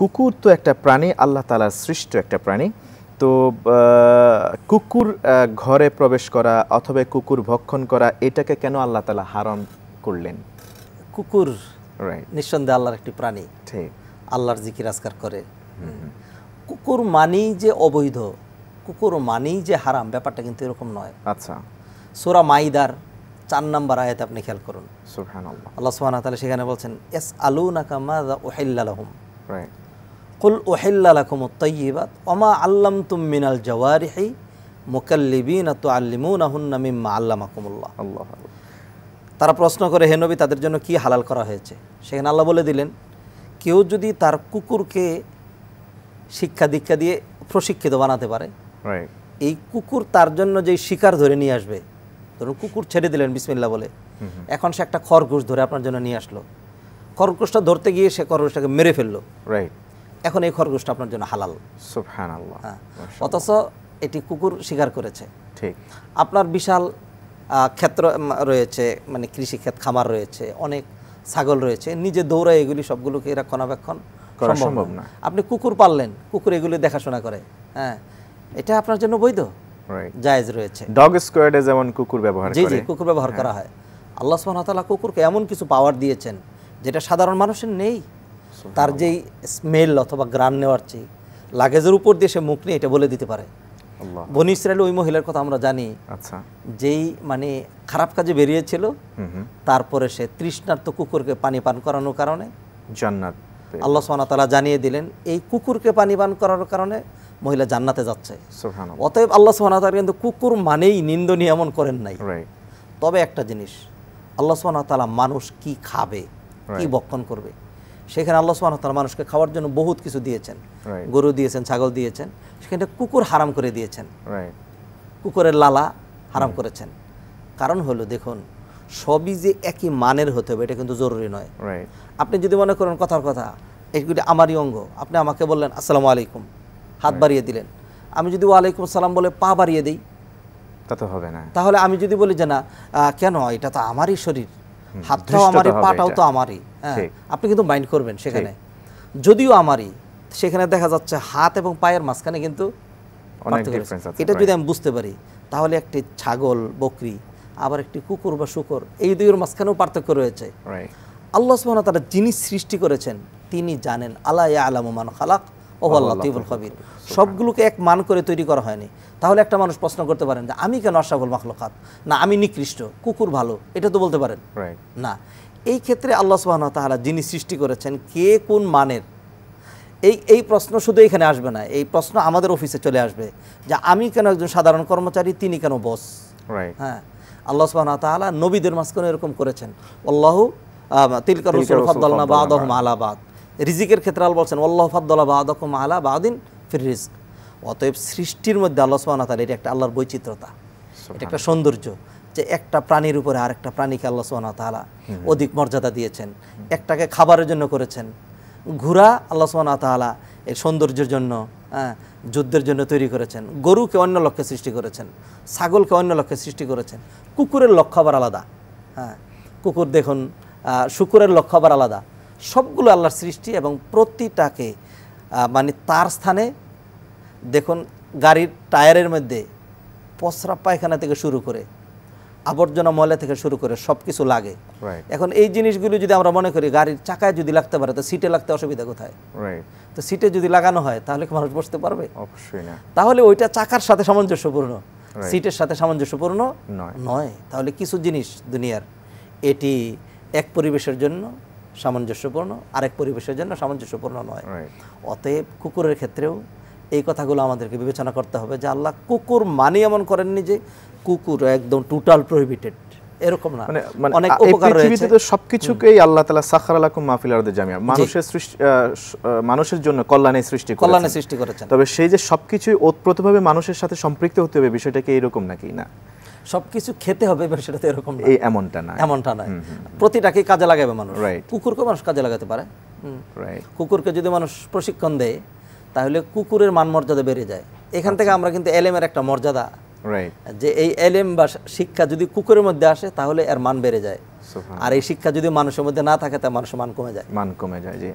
কুকুর তো একটা প্রাণী আল্লাহ তালার সৃষ্ট একটা প্রাণী। তো কুকুর ঘরে প্রবেশ করা অথবা কুকুর ভক্ষণ করা এটাকে কেন আল্লাহ তালা হারাম করলেন? কুকুর নিঃসন্দেহে আল্লাহর একটি প্রাণী। ঠিক। আল্লাহর জিকির আজকার করে। কুকুর মানেই যে অবৈধ কুকুর মানেই যে হারাম ব্যাপারটা কিন্তু এরকম নয়। আচ্ছা। সোরা মাইদার চার নাম্বার আয়াত আপনি খেয়াল করুন। আল্লাহ ওয়া তাআলা সেখানে বলছেন এস আলু নাকা মাযা উহিল্লা লাহুম। রাইট কুল উহিল্লা লাকুম আত-তাইয়্যিবাত ওমা আল্লামতুম মিনাল জাওয়ারিহি মুকাল্লিবিনা তুআল্লিমুনাহুন্না মিম্মা আল্লামাকুমুল্লাহ। আল্লাহ। তারা প্রশ্ন করে হে নবী তাদের জন্য কি হালাল করা হয়েছে? সেখানে আল্লাহ বলে দিলেন কেউ যদি তার কুকুরকে শিক্ষা দীক্ষা দিয়ে প্রশিক্ষিত বানাতে পারে রাইট এই কুকুর তার জন্য যেই শিকার ধরে নিয়ে আসবে ধরুন কুকুর ছেড়ে দিলেন বিসমিল্লা বলে। এখন সে একটা খরগোশ ধরে আপনার জন্য নিয়ে আসলো। খরগোশটা ধরতে গিয়ে সে খরগোশটাকে মেরে ফেলল। রাইট এখন এই খরগোশটা আপনার জন্য হালাল। হ্যাঁ। অথচ এটি কুকুর শিকার করেছে। ঠিক। আপনার বিশাল ক্ষেত্র রয়েছে মানে কৃষিক্ষেত খামার রয়েছে অনেক ছাগল রয়েছে। নিজে দৌড়ায় এগুলি সবগুলোকে রক্ষণাবেক্ষণ সম্ভব না। আপনি কুকুর পাললেন কুকুর এগুলি দেখাশোনা করে হ্যাঁ। এটা আপনার জন্য বৈধ। জায়েজ রয়েছে। ডগ স্কোয়াডে যেমন কুকুর ব্যবহার জি জি কুকুর ব্যবহার করা হয়। আল্লাহ সুবহানাহু ওয়া তাআলা কুকুরকে এমন কিছু পাওয়ার দিয়েছেন যেটা সাধারণ মানুষের নেই। তার যেই স্মেল অথবা গ্রান নেওয়ার চেয়ে লাগেজের উপর দিয়ে সে মুখ নিয়ে এটা বলে দিতে পারে। বনি ইসরায়েল ওই মহিলার কথা আমরা জানি। আচ্ছা। যেই মানে খারাপ কাজে বেরিয়েছিল তারপরে সে তৃষ্ণার্ত কুকুরকে পানি পান করানোর কারণে জান্নাত। আল্লাহ তাআলা জানিয়ে দিলেন এই কুকুরকে পানি পান করার কারণে মহিলা জান্নাতে যাচ্ছে। অতএব আল্লাহ ওয়া কিন্তু কুকুর মানেই নিন্দনীয় এমন করেন নাই। তবে একটা জিনিস আল্লাহ সুবহানাহু ওয়া তাআলা মানুষ কি খাবে কি. বক্ষণ করবে? সেখানে আল্লাহ ওয়া মানুষকে খাওয়ার জন্য বহুত কিছু দিয়েছেন। গরু দিয়েছেন ছাগল দিয়েছেন সেখানে কুকুর হারাম করে দিয়েছেন। কুকুরের লালা হারাম করেছেন। কারণ হলো দেখুন সবই যে একই মানের হতে হবে এটা কিন্তু জরুরি নয়। আপনি যদি মনে করেন কথার কথা এগুলি আমারই অঙ্গ আপনি আমাকে বললেন আসসালামু আলাইকুম। হাত বাড়িয়ে দিলেন। আমি যদি ওয়ালাইকুম আসসালাম বলে পা বাড়িয়ে দিই তা তো হবে না। তাহলে আমি যদি বলি যে না কেন? এটা তো আমারই শরীর। হাতটাও আমারই পাটাও। তো আমারই হ্যাঁ। আপনি কিন্তু মাইন্ড করবেন সেখানে। যদিও আমারই সেখানে দেখা যাচ্ছে হাত এবং পায়ের মাঝখানে কিন্তু এটা যদি আমি বুঝতে পারি তাহলে একটি ছাগল বকরি আবার একটি কুকুর বা শুকর এই দুইয়ের মাঝখানেও পার্থক্য রয়েছে। আল্লাহ ওয়া তাআলা যিনি সৃষ্টি করেছেন তিনি জানেন আলা ইয়ালামু মান খালাক। ও আল্লাহ খবির। সবগুলোকে এক মান করে তৈরি করা হয়নি। তাহলে একটা মানুষ প্রশ্ন করতে পারেন যে আমি কেন আশাফুল মাখলুকাত? না আমি নিকৃষ্ট কুকুর ভালো। এটা তো বলতে পারেন। না এই ক্ষেত্রে আল্লাহ সুবহানাহু ওয়া তাআলা যিনি সৃষ্টি করেছেন কে কোন মানের? এই এই প্রশ্ন শুধু এখানে আসবে না এই প্রশ্ন আমাদের অফিসে চলে আসবে যে আমি কেন একজন সাধারণ কর্মচারী তিনি কেন বস হ্যাঁ আল্লাহ সুবহানাহু ওয়া তাআলা নবীদের মাঝখানে এরকম করেছেন। আল্লাহু তিলকা রসুল ফাদ্দালনা বাদাহুম আলা বাদ। রিজিকের ক্ষেত্রে আল বলছেন আল্লাহ ফাদ্দালা বাদাকুম আলা বাদিন ফির রিজক। অতএব সৃষ্টির মধ্যে আল্লাহ সুবহানাহু ওয়া তাআলা এটা একটা আল্লাহর বৈচিত্রতা এটা একটা সৌন্দর্য যে একটা প্রাণীর উপরে আর একটা প্রাণীকে আল্লাহ সুবহানাহু ওয়া তাআলা অধিক মর্যাদা দিয়েছেন একটাকে খাবারের জন্য করেছেন। ঘোড়া আল্লাহ সুবহানাহু ওয়া তাআলা এর সৌন্দর্যের জন্য হ্যাঁ, যুদ্ধের জন্য তৈরি করেছেন। গরুকে অন্য লক্ষ্যে সৃষ্টি করেছেন ছাগলকে অন্য লক্ষ্যে সৃষ্টি করেছেন। কুকুরের লক্ষ্য আবার আলাদা হ্যাঁ কুকুর দেখুন শুকুরের লক্ষ্য আবার আলাদা। সবগুলো আল্লাহর সৃষ্টি এবং প্রতিটাকে মানে তার স্থানে দেখুন গাড়ির টায়ারের মধ্যে পসরা পায়খানা থেকে শুরু করে আবর্জনা ময়লা থেকে শুরু করে সব কিছু লাগে এখন এই জিনিসগুলো যদি আমরা মনে করি গাড়ির চাকায় যদি লাগতে পারে তো সিটে লাগতে অসুবিধা কোথায়? তো সিটে যদি লাগানো হয় তাহলে কি মানুষ বসতে পারবে? অবশ্যই না। তাহলে ওইটা চাকার সাথে সামঞ্জস্যপূর্ণ। সিটের সাথে সামঞ্জস্যপূর্ণ নয়। নয়। তাহলে কিছু জিনিস দুনিয়ার এটি এক পরিবেশের জন্য সামঞ্জস্যপূর্ণ আরেক পরিবেশের জন্য সামঞ্জস্যপূর্ণ নয়। অতএব কুকুরের ক্ষেত্রেও এই কথাগুলো আমাদেরকে বিবেচনা করতে হবে যে আল্লাহ কুকুর মানে এমন করেননি যে কুকুর একদম টোটাল প্রহিবিটেড এরকম না। মানে মানে অনেক উপকার রয়েছে। তো সবকিছুকেই আল্লাহ তাআলা সাখার আলাকুম আরদে জামিয়া মানুষের সৃষ্টি মানুষের জন্য করেছেন। কল্যাণে সৃষ্টি করেছেন। তবে সেই যে সবকিছুই ওতপ্রোতভাবে মানুষের সাথে সম্পৃক্ত হতে হবে বিষয়টা কি এরকম নাকি? না। সবকিছু খেতে হবে এবার সেটা তো এরকম না। এই এমনটা না। এমনটা নয় প্রতিটাকে কাজে লাগাবে মানুষ? কুকুরকে মানুষ কাজে লাগাতে পারে। কুকুরকে যদি মানুষ প্রশিক্ষণ দেয় তাহলে কুকুরের মান মর্যাদা বেড়ে যায়। এখান থেকে আমরা কিন্তু এলেমের একটা মর্যাদা। যে এই এলেম বা শিক্ষা যদি কুকুরের মধ্যে আসে তাহলে এর মান বেড়ে যায়। আর এই শিক্ষা যদি মানুষের মধ্যে না থাকে তা মানুষের মান কমে যায়। মান কমে যায় জি।